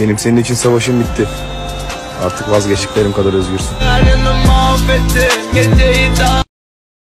Benim senin için savaşım bitti. Artık vazgeçtiklerim kadar özgürsün.